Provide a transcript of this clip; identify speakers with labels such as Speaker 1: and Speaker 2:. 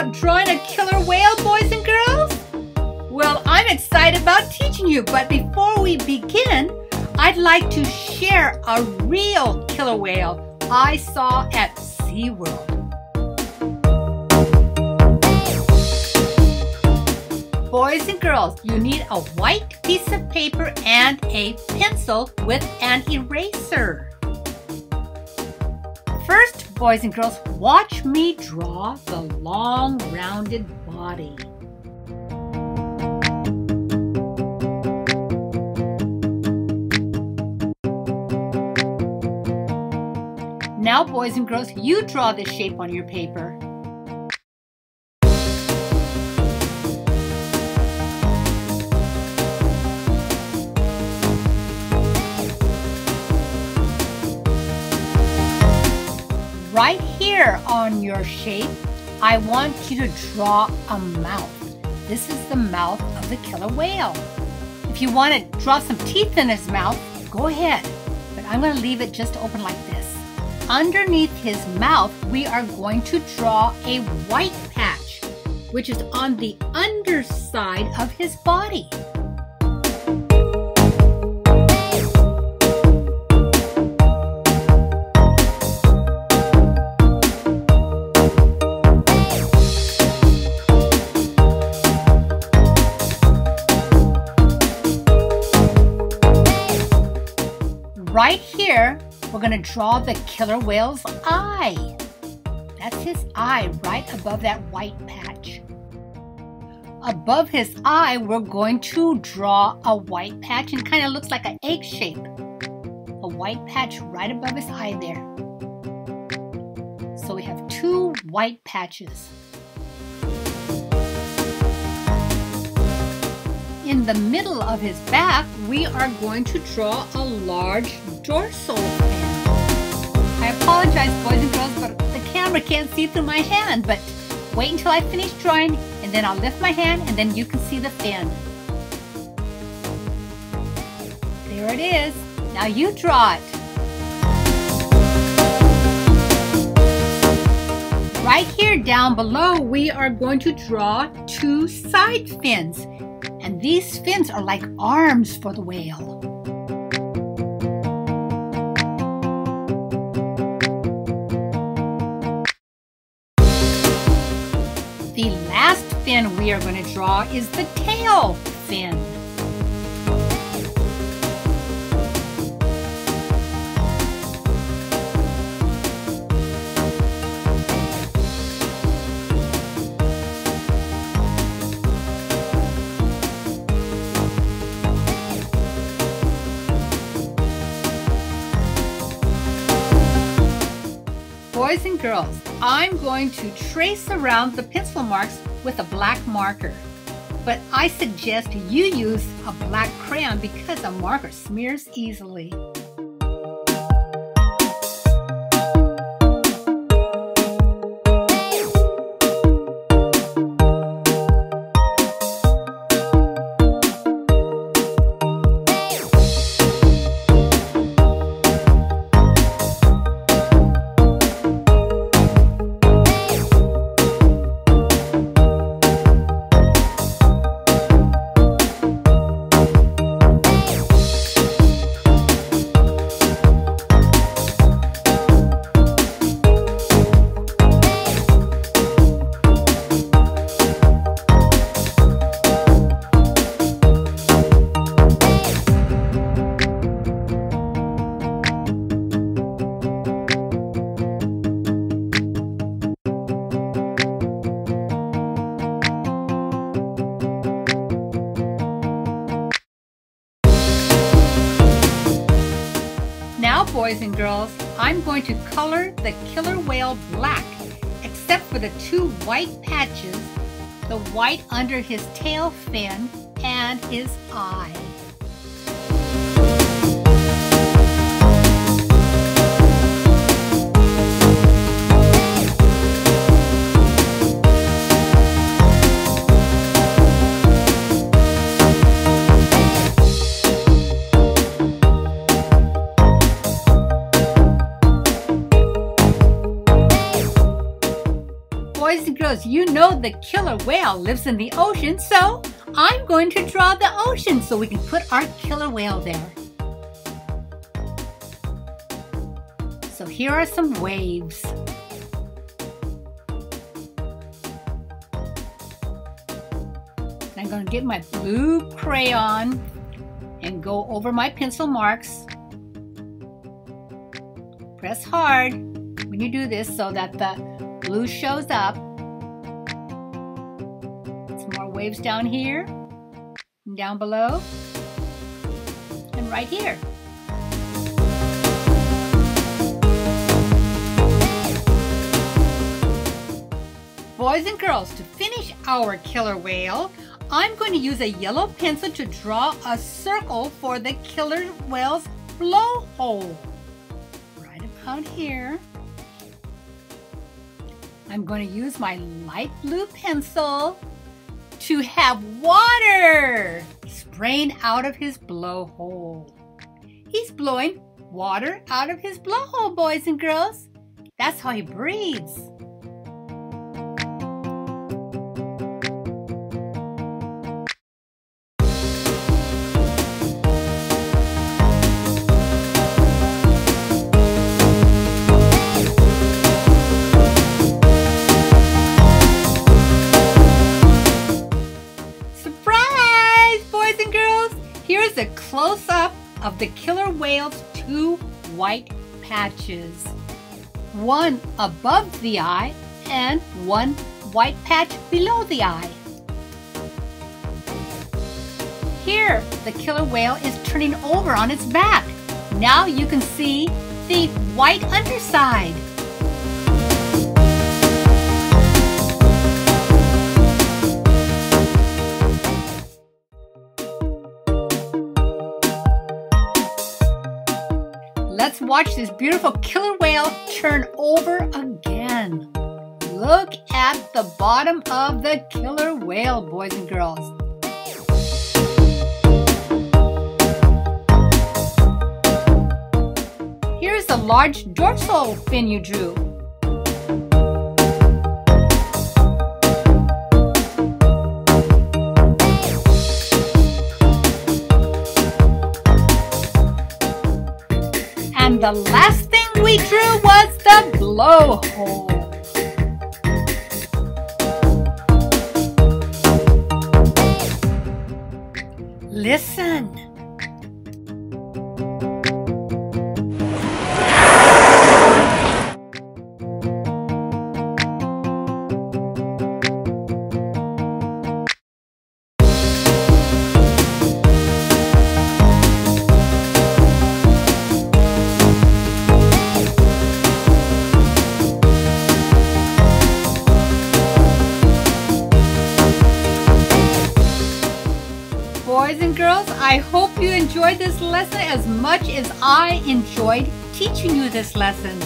Speaker 1: about drawing a killer whale, boys and girls? Well, I'm excited about teaching you, but before we begin, I'd like to share a real killer whale I saw at SeaWorld. Boys and girls, you need a white piece of paper and a pencil with an eraser. First, boys and girls, watch me draw the long rounded body. Now, boys and girls, you draw this shape on your paper. Right here on your shape, I want you to draw a mouth. This is the mouth of the killer whale. If you want to draw some teeth in his mouth, go ahead. But I'm going to leave it just open like this. Underneath his mouth, we are going to draw a white patch, which is on the underside of his body. We're going to draw the killer whale's eye. That's his eye right above that white patch. Above his eye, we're going to draw a white patch and kind of looks like an egg shape. A white patch right above his eye there. So we have two white patches. In the middle of his back, we are going to draw a large dorsal. I apologize, boys and girls, but the camera can't see through my hand, but wait until I finish drawing, and then I'll lift my hand, and then you can see the fin. There it is. Now you draw it. Right here down below, we are going to draw two side fins. And these fins are like arms for the whale. We are going to draw is the tail fin. Boys and girls, I'm going to trace around the pencil marks with a black marker. But I suggest you use a black crayon because a marker smears easily. I'm going to color the killer whale black, except for the two white patches, the white under his tail fin, and his eye. Girls, you know the killer whale lives in the ocean, so I'm going to draw the ocean so we can put our killer whale there. So here are some waves. I'm going to get my blue crayon and go over my pencil marks. Press hard when you do this so that the blue shows up. Waves down here and down below and right here. Boys and girls, to finish our killer whale, I'm going to use a yellow pencil to draw a circle for the killer whale's blowhole. Right about here. I'm going to use my light blue pencil to have water spraying out of his blowhole. He's blowing water out of his blowhole, boys and girls. That's how he breathes. A close-up of the killer whale's two white patches. One above the eye and one white patch below the eye. Here, the killer whale is turning over on its back. Now you can see the white underside. Watch this beautiful killer whale turn over again. Look at the bottom of the killer whale, boys and girls. Here's the large dorsal fin you drew. The last thing we drew was the blowhole. Listen. Boys and girls, I hope you enjoyed this lesson as much as I enjoyed teaching you this lesson.